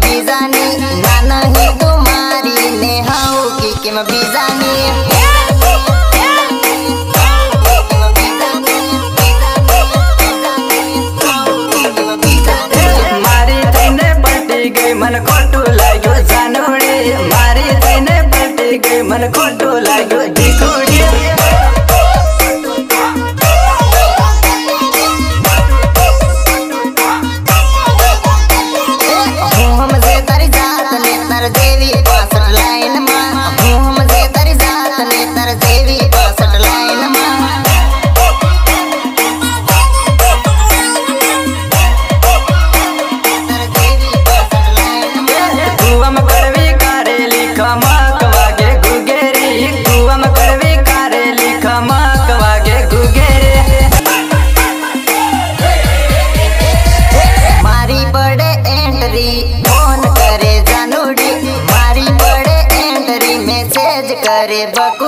बीजानी ना तुम्हारी ने हाउ किम बीजानी। मन खोटो लाग्यो जानुडे मारी छैन पल्टेकै मन खोटो लाग्यो ढिकुडी देवी पास लाइन मा करे बको